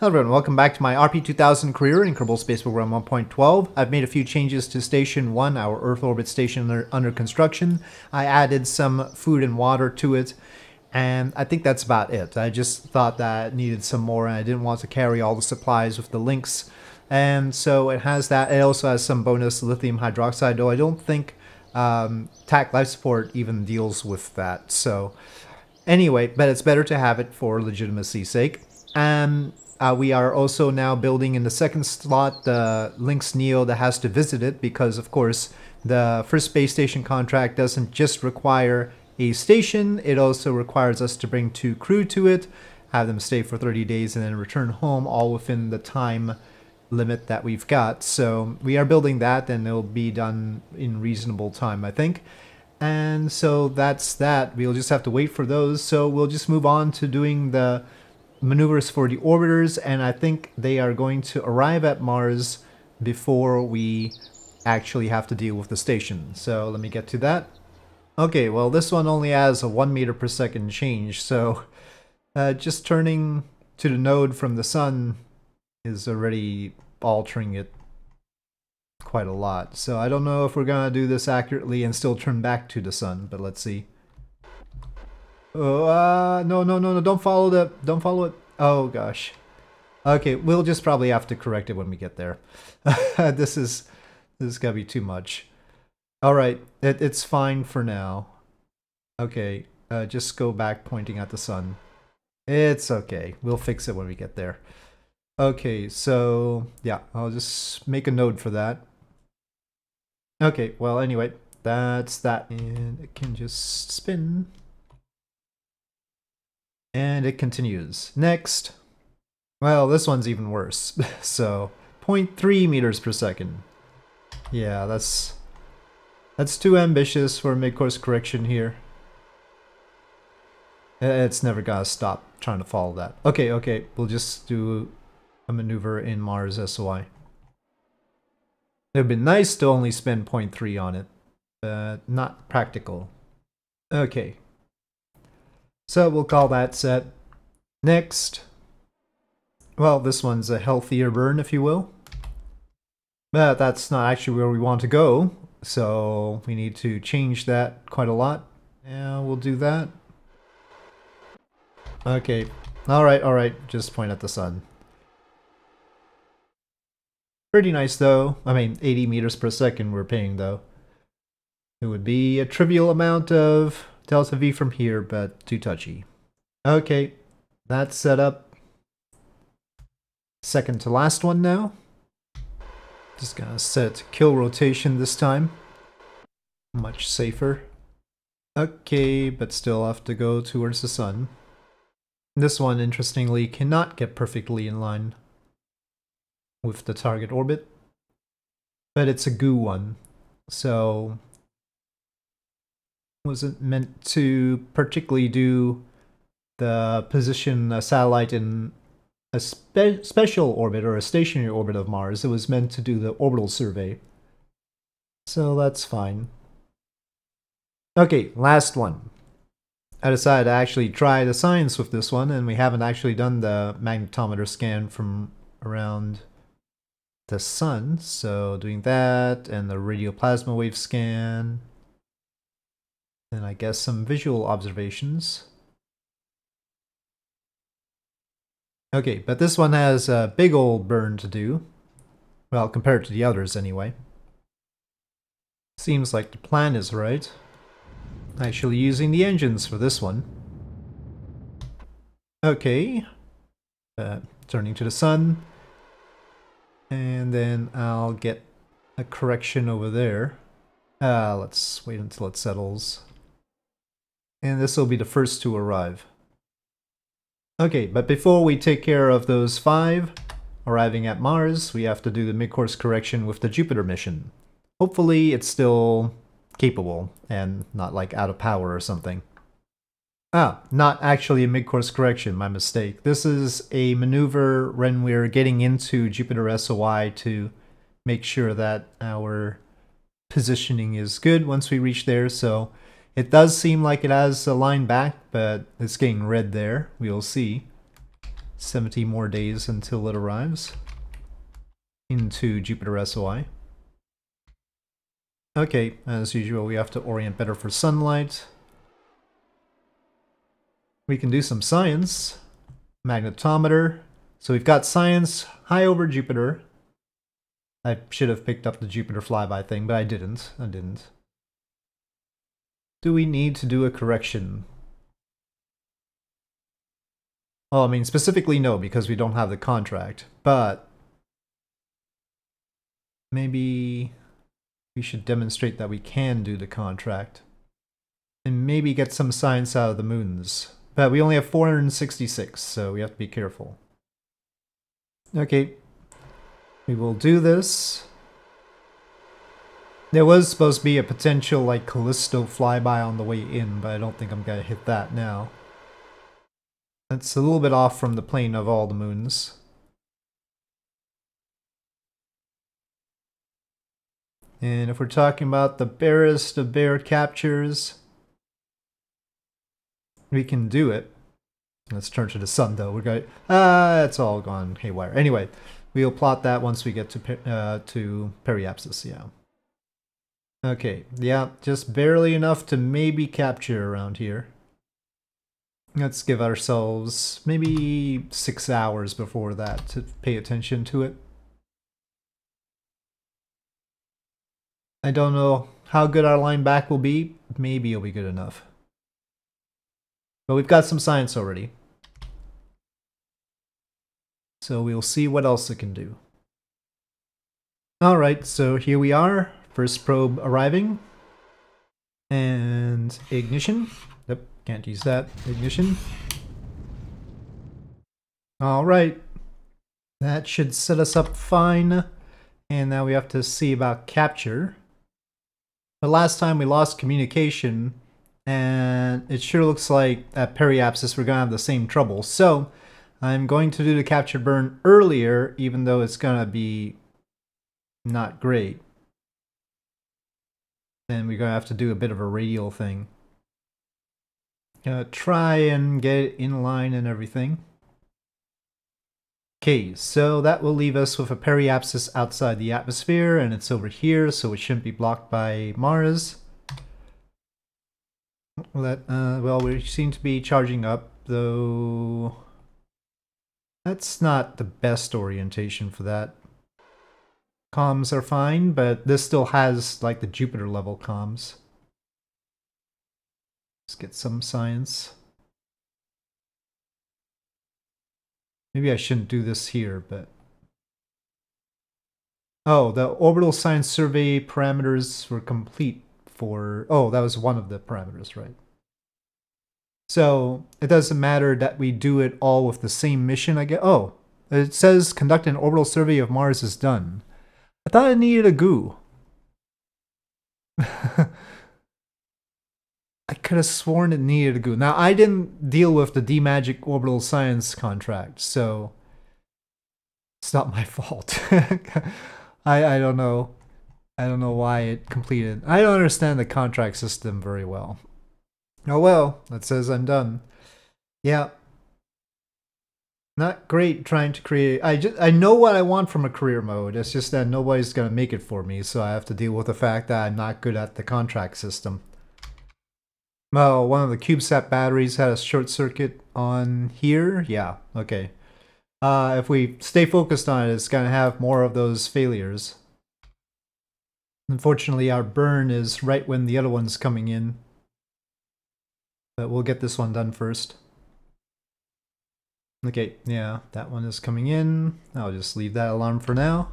Hello everyone, welcome back to my RP2000 career in Kerbal Space Program 1.12. I've made a few changes to Station 1, our Earth orbit station under, construction. I added some food and water to it, and I think that's about it. I just thought that needed some more, and I didn't want to carry all the supplies with the Lynx. And so it has that. It also has some bonus lithium hydroxide, though I don't think um, TAC Life Support even deals with that. So anyway, but it's better to have it for legitimacy's sake. Um, uh, we are also now building in the second slot the Lynx Neo that has to visit it because, of course, the first space station contract doesn't just require a station, it also requires us to bring two crew to it, have them stay for 30 days, and then return home all within the time limit that we've got. So we are building that and it'll be done in reasonable time, I think. And so that's that. We'll just have to wait for those. So we'll just move on to doing the maneuvers for the orbiters, and I think they are going to arrive at Mars before we actually have to deal with the station. So let me get to that. Okay, well this one only has a 1 meter per second change, so uh, just turning to the node from the sun is already altering it quite a lot. So I don't know if we're gonna do this accurately and still turn back to the sun, but let's see. Oh, uh, no, no, no, no, don't follow the, don't follow it. Oh, gosh. Okay, we'll just probably have to correct it when we get there. this is, this is gonna be too much. Alright, it, it's fine for now. Okay, uh, just go back pointing at the sun. It's okay, we'll fix it when we get there. Okay, so, yeah, I'll just make a note for that. Okay, well, anyway, that's that. And it can just spin. And it continues. Next. Well, this one's even worse. so, 0.3 meters per second. Yeah, that's that's too ambitious for mid-course correction here. Uh, it's never gonna stop trying to follow that. Okay, okay, we'll just do a maneuver in Mars SOI. It would be nice to only spend 0.3 on it, but not practical. Okay, so we'll call that set. Next. Well, this one's a healthier burn, if you will. But that's not actually where we want to go. So we need to change that quite a lot. Yeah, we'll do that. Okay. Alright, alright. Just point at the sun. Pretty nice though. I mean, 80 meters per second we're paying though. It would be a trivial amount of delta V from here, but too touchy. Okay, that's set up. Second to last one now. Just gonna set kill rotation this time. Much safer. Okay, but still have to go towards the sun. This one, interestingly, cannot get perfectly in line with the target orbit. But it's a goo one, so wasn't meant to particularly do the position a satellite in a spe special orbit or a stationary orbit of Mars. It was meant to do the orbital survey. So that's fine. Okay, last one. I decided to actually try the science with this one, and we haven't actually done the magnetometer scan from around the sun. So doing that, and the radioplasma wave scan, and I guess some visual observations. Okay, but this one has a big old burn to do. Well, compared to the others anyway. Seems like the plan is right. Actually using the engines for this one. Okay. Uh, turning to the sun. And then I'll get a correction over there. Uh, let's wait until it settles and this will be the first to arrive. Okay, but before we take care of those five arriving at Mars, we have to do the mid-course correction with the Jupiter mission. Hopefully it's still capable and not like out of power or something. Ah, not actually a mid-course correction, my mistake. This is a maneuver when we're getting into Jupiter SOI to make sure that our positioning is good once we reach there, so it does seem like it has a line back, but it's getting red there. We'll see. 70 more days until it arrives into Jupiter SOI. Okay, as usual, we have to orient better for sunlight. We can do some science. Magnetometer. So we've got science high over Jupiter. I should have picked up the Jupiter flyby thing, but I didn't. I didn't. Do we need to do a correction? Well, I mean, specifically no, because we don't have the contract. But maybe we should demonstrate that we can do the contract. And maybe get some science out of the moons. But we only have 466, so we have to be careful. Okay. We will do this. There was supposed to be a potential like Callisto flyby on the way in, but I don't think I'm gonna hit that now. That's a little bit off from the plane of all the moons. And if we're talking about the barest of bare captures, we can do it. Let's turn to the sun though. We're going. Ah, uh, it's all gone haywire. Anyway, we'll plot that once we get to uh, to periapsis. Yeah. Okay. Yeah, just barely enough to maybe capture around here. Let's give ourselves maybe six hours before that to pay attention to it. I don't know how good our line back will be. Maybe it'll be good enough. But we've got some science already. So we'll see what else it can do. Alright, so here we are. First probe arriving. And ignition. Yep, can't use that. Ignition. Alright. That should set us up fine. And now we have to see about capture. The last time we lost communication, and it sure looks like at periapsis we're going to have the same trouble. So I'm going to do the capture burn earlier, even though it's going to be not great. Then we're going to have to do a bit of a radial thing. Gonna try and get it in line and everything. Okay, so that will leave us with a periapsis outside the atmosphere, and it's over here, so it shouldn't be blocked by Mars. Let, uh, well, we seem to be charging up, though... That's not the best orientation for that. Comms are fine, but this still has, like, the Jupiter level comms. Let's get some science. Maybe I shouldn't do this here, but... Oh, the orbital science survey parameters were complete for... Oh, that was one of the parameters, right? So it doesn't matter that we do it all with the same mission, I guess. Oh, it says conduct an orbital survey of Mars is done. I thought I needed a goo. I could have sworn it needed a goo. Now, I didn't deal with the DMagic Orbital Science contract, so it's not my fault. I, I don't know. I don't know why it completed. I don't understand the contract system very well. Oh well, that says I'm done. Yeah. Not great trying to create. I just I know what I want from a career mode. It's just that nobody's gonna make it for me, so I have to deal with the fact that I'm not good at the contract system. Well, one of the CubeSat batteries had a short circuit on here. Yeah, okay. Uh, if we stay focused on it, it's going to have more of those failures. Unfortunately, our burn is right when the other one's coming in. But we'll get this one done first. Okay, yeah, that one is coming in. I'll just leave that alarm for now.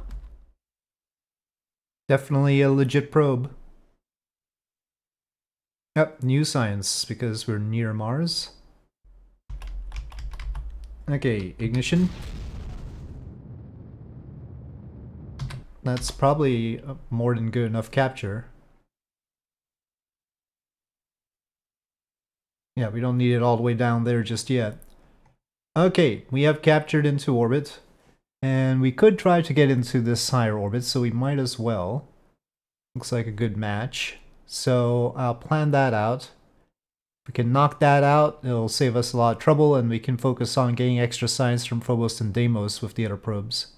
Definitely a legit probe. Yep, new science, because we're near Mars. Okay, ignition. That's probably uh, more than good enough capture. Yeah, we don't need it all the way down there just yet. Okay, we have captured into orbit. And we could try to get into this higher orbit, so we might as well. Looks like a good match. So I'll plan that out. we can knock that out, it'll save us a lot of trouble, and we can focus on getting extra science from Phobos and Deimos with the other probes.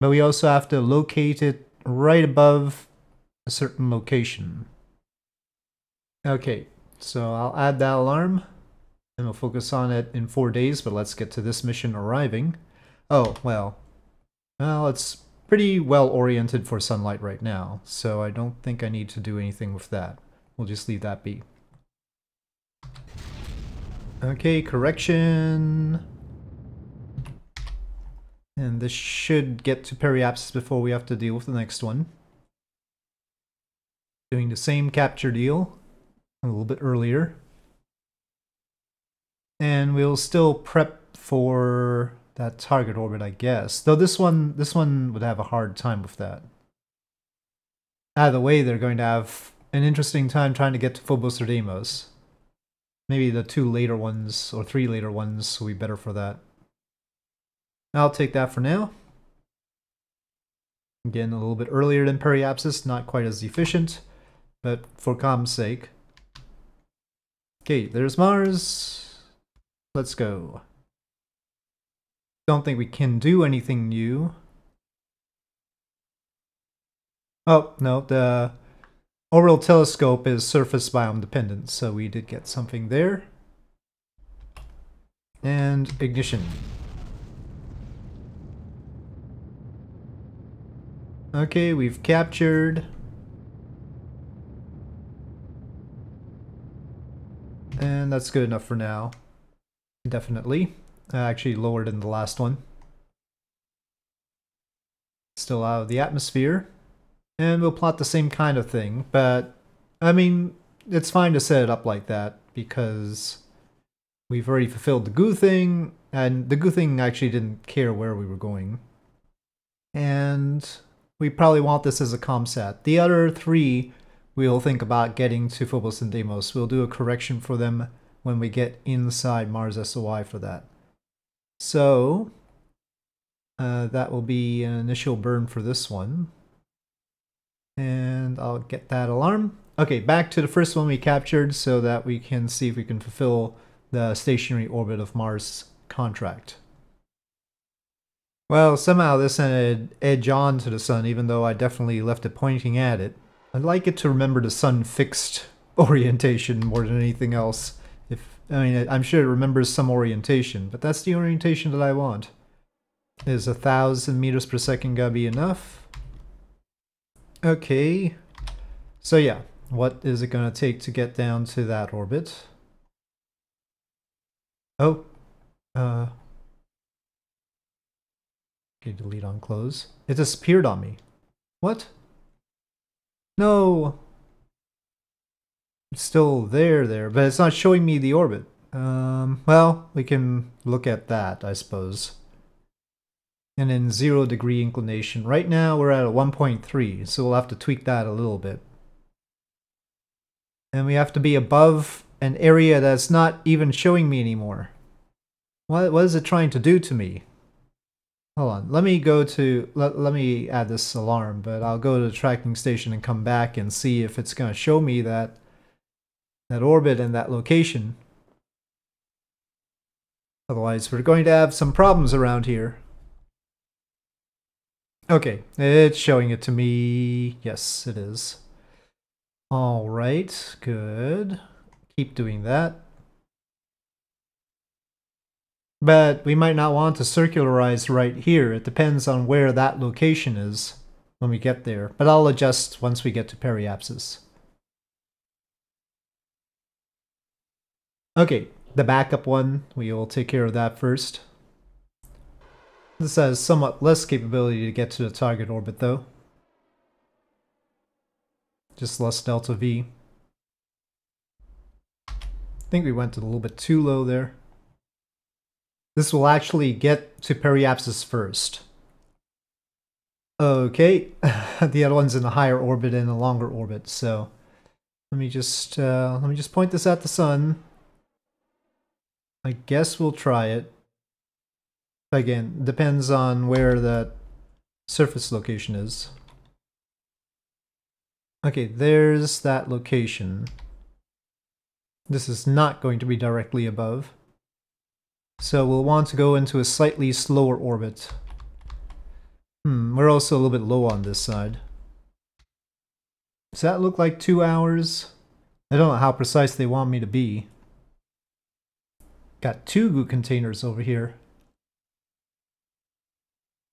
But we also have to locate it right above a certain location. Okay, so I'll add that alarm, and we'll focus on it in four days, but let's get to this mission arriving. Oh, well. Well, it's pretty well oriented for sunlight right now, so I don't think I need to do anything with that. We'll just leave that be. Okay, correction. And this should get to periapsis before we have to deal with the next one. Doing the same capture deal a little bit earlier. And we'll still prep for that target orbit, I guess. Though this one, this one would have a hard time with that. Either way, they're going to have an interesting time trying to get to Phobos or Deimos. Maybe the two later ones, or three later ones, will be better for that. I'll take that for now. Again, a little bit earlier than Periapsis, not quite as efficient, but for comm's sake. Okay, there's Mars. Let's go. Don't think we can do anything new. Oh, no, the orbital telescope is surface biome dependent, so we did get something there. And ignition. Okay, we've captured. And that's good enough for now. Definitely. Uh, actually lower than the last one. Still out of the atmosphere. And we'll plot the same kind of thing, but I mean, it's fine to set it up like that because we've already fulfilled the goo thing, and the goo thing actually didn't care where we were going. And we probably want this as a ComSat. The other three we'll think about getting to Phobos and Deimos. We'll do a correction for them when we get inside Mars SOI for that. So, uh, that will be an initial burn for this one. And I'll get that alarm. Okay, back to the first one we captured so that we can see if we can fulfill the stationary orbit of Mars contract. Well, somehow this ended edge on to the sun, even though I definitely left it pointing at it. I'd like it to remember the sun fixed orientation more than anything else. If I mean, I'm sure it remembers some orientation, but that's the orientation that I want. Is a thousand meters per second gonna be enough? Okay. So yeah, what is it gonna take to get down to that orbit? Oh, uh, Okay, delete on close. It disappeared on me. What? No! Still there there, but it's not showing me the orbit. Um, well, we can look at that, I suppose. And in zero degree inclination. Right now we're at a 1.3, so we'll have to tweak that a little bit. And we have to be above an area that's not even showing me anymore. What, what is it trying to do to me? Hold on, let me go to, let, let me add this alarm, but I'll go to the tracking station and come back and see if it's going to show me that, that orbit and that location. Otherwise, we're going to have some problems around here. Okay, it's showing it to me. Yes, it is. All right, good. Keep doing that. But we might not want to circularize right here. It depends on where that location is when we get there. But I'll adjust once we get to periapsis. Okay, the backup one, we will take care of that first. This has somewhat less capability to get to the target orbit though. Just less delta V. I think we went a little bit too low there. This will actually get to periapsis first. Okay, the other one's in a higher orbit and a longer orbit, so let me just uh, let me just point this at the sun. I guess we'll try it. Again, depends on where that surface location is. Okay, there's that location. This is not going to be directly above. So we'll want to go into a slightly slower orbit. Hmm, we're also a little bit low on this side. Does that look like two hours? I don't know how precise they want me to be. Got two goo containers over here.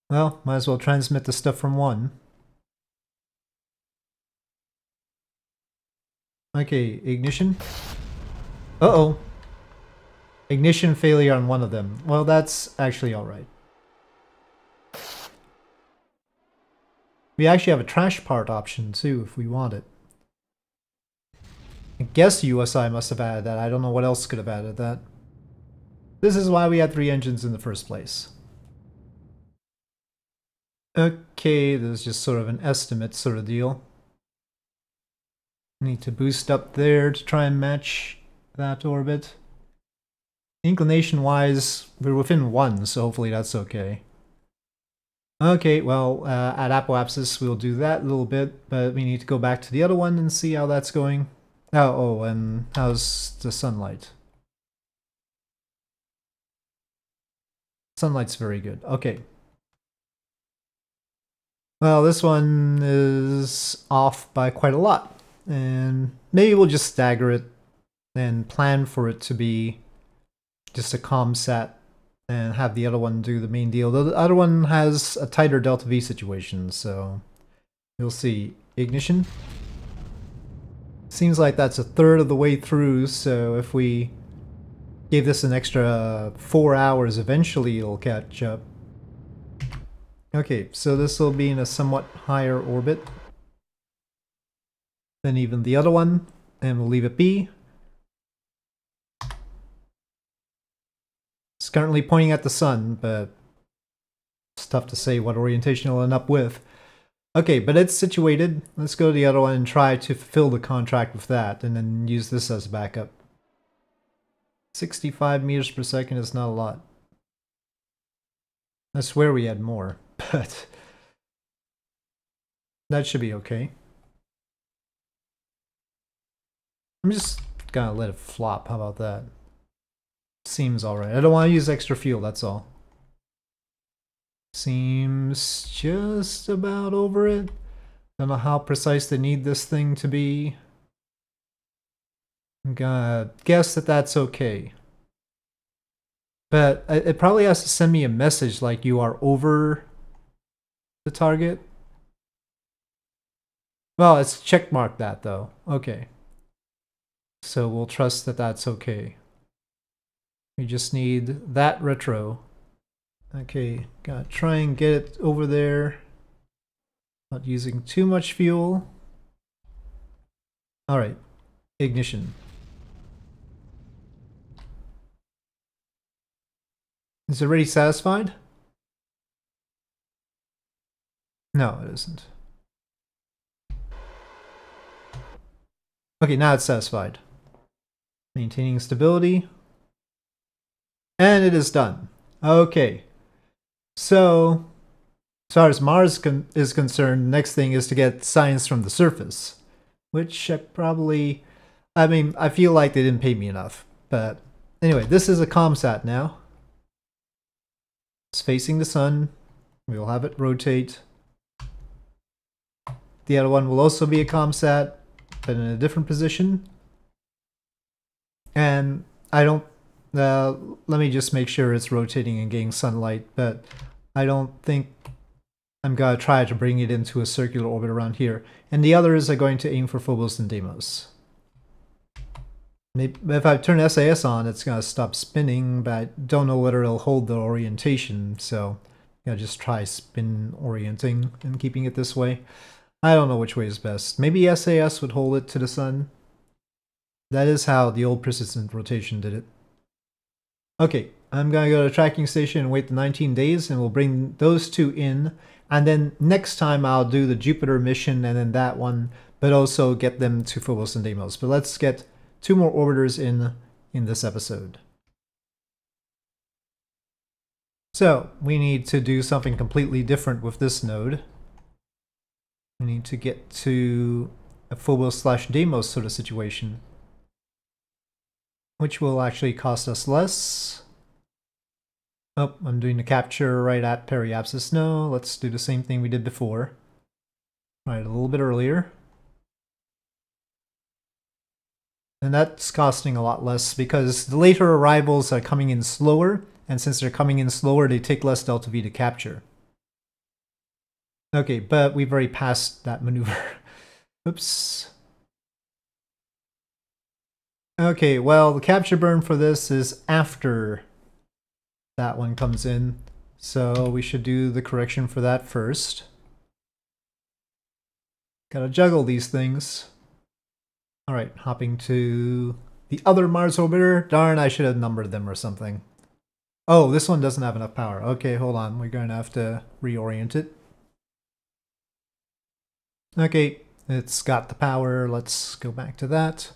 Well, might as well transmit the stuff from one. Okay, ignition. Uh-oh. Ignition failure on one of them. Well, that's actually alright. We actually have a trash part option too, if we want it. I guess USI must have added that. I don't know what else could have added that. This is why we had three engines in the first place. Okay, this is just sort of an estimate sort of deal. Need to boost up there to try and match that orbit. Inclination wise, we're within one, so hopefully that's okay. Okay, well, uh, at Apoapsis we'll do that a little bit, but we need to go back to the other one and see how that's going. Oh, oh, and how's the sunlight? Sunlight's very good. Okay. Well, this one is off by quite a lot. And maybe we'll just stagger it and plan for it to be just a ComSat and have the other one do the main deal. The other one has a tighter delta V situation, so you'll see. Ignition. Seems like that's a third of the way through, so if we gave this an extra four hours, eventually it'll catch up. Okay, so this will be in a somewhat higher orbit than even the other one, and we'll leave it be. It's currently pointing at the sun, but it's tough to say what orientation it'll end up with. Okay, but it's situated. Let's go to the other one and try to fulfill the contract with that, and then use this as backup. 65 meters per second is not a lot. I swear we had more, but that should be okay. I'm just gonna let it flop, how about that? Seems alright. I don't want to use extra fuel, that's all. Seems just about over it. I don't know how precise they need this thing to be. I'm gonna guess that that's okay. But it probably has to send me a message like you are over the target. Well, it's checkmark that though. Okay. So we'll trust that that's okay. We just need that retro Okay, gotta try and get it over there. Not using too much fuel. Alright, ignition. Is it already satisfied? No, it isn't. Okay, now it's satisfied. Maintaining stability. And it is done. Okay, so, as far as Mars con is concerned, next thing is to get science from the surface, which I probably, I mean, I feel like they didn't pay me enough. But anyway, this is a ComSat now. It's facing the sun. We'll have it rotate. The other one will also be a ComSat, but in a different position. And I don't uh, let me just make sure it's rotating and getting sunlight, but I don't think I'm going to try to bring it into a circular orbit around here. And the others are going to aim for Phobos and Deimos. If I turn SAS on, it's going to stop spinning, but I don't know whether it'll hold the orientation, so i just try spin orienting and keeping it this way. I don't know which way is best. Maybe SAS would hold it to the sun. That is how the old persistent rotation did it. Okay, I'm gonna go to tracking station and wait the 19 days and we'll bring those two in. And then next time I'll do the Jupiter mission and then that one, but also get them to Phobos and Deimos. But let's get two more orbiters in in this episode. So we need to do something completely different with this node. We need to get to a Phobos slash Deimos sort of situation. which will actually cost us less. Oh, I'm doing the capture right at Periapsis. No, let's do the same thing we did before. Right, a little bit earlier. And that's costing a lot less because the later arrivals are coming in slower, and since they're coming in slower, they take less delta V to capture. Okay, but we've already passed that maneuver. Oops. Okay, well, the capture burn for this is after that one comes in. So we should do the correction for that first. Gotta juggle these things. Alright, hopping to the other Mars orbiter. Darn, I should have numbered them or something. Oh, this one doesn't have enough power. Okay, hold on. We're going to have to reorient it. Okay, it's got the power. Let's go back to that.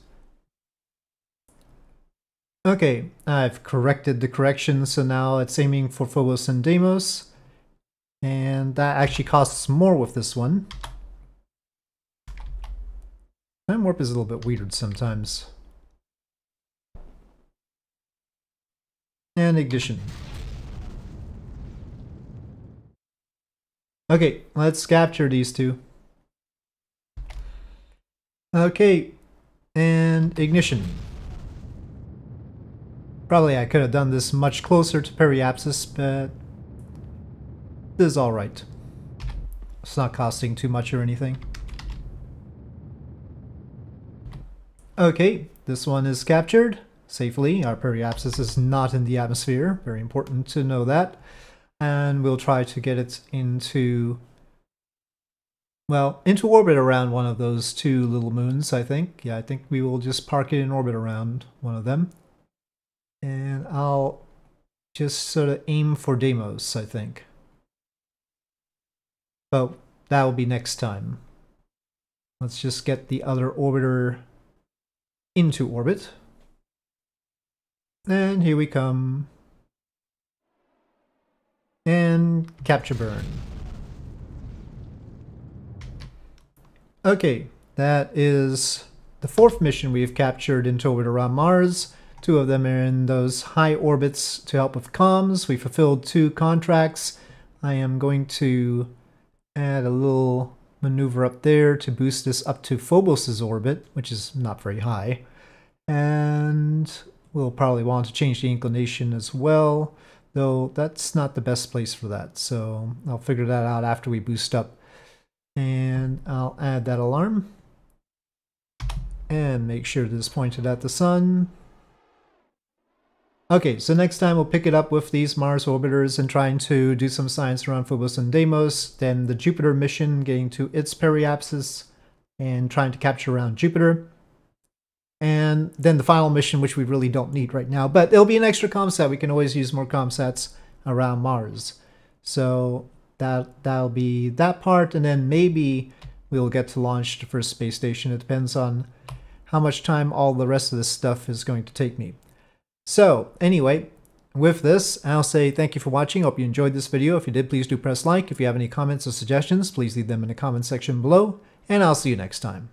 Okay, I've corrected the correction, so now it's aiming for Phobos and Deimos. And that actually costs more with this one. Time warp is a little bit weird sometimes. And ignition. Okay, let's capture these two. Okay, and ignition. Probably I could have done this much closer to Periapsis, but this is alright. It's not costing too much or anything. Okay, this one is captured safely. Our Periapsis is not in the atmosphere. Very important to know that. And we'll try to get it into, well, into orbit around one of those two little moons, I think. Yeah, I think we will just park it in orbit around one of them and I'll just sort of aim for Deimos, I think. But that will be next time. Let's just get the other orbiter into orbit. And here we come. And capture burn. Okay, that is the fourth mission we've captured into orbit around Mars. Two of them are in those high orbits to help with comms. We fulfilled two contracts. I am going to add a little maneuver up there to boost this up to Phobos's orbit, which is not very high. And we'll probably want to change the inclination as well, though that's not the best place for that. So I'll figure that out after we boost up. And I'll add that alarm. And make sure it is pointed at the sun. Okay, so next time we'll pick it up with these Mars orbiters and trying to do some science around Phobos and Deimos, then the Jupiter mission getting to its periapsis and trying to capture around Jupiter. And then the final mission, which we really don't need right now, but it'll be an extra ComSat. We can always use more ComSats around Mars. So that, that'll be that part, and then maybe we'll get to launch the first space station. It depends on how much time all the rest of this stuff is going to take me. So anyway, with this, I'll say thank you for watching. Hope you enjoyed this video. If you did, please do press like. If you have any comments or suggestions, please leave them in the comment section below, and I'll see you next time.